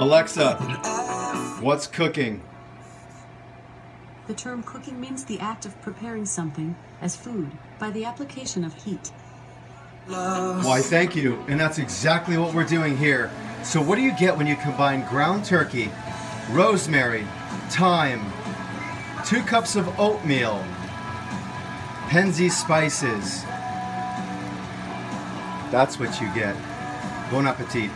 Alexa, what's cooking? The term cooking means the act of preparing something as food by the application of heat. Why, thank you. And that's exactly what we're doing here. So, what do you get when you combine ground turkey, rosemary, thyme, two cups of oatmeal, Penzeys spices? That's what you get. Bon appetit.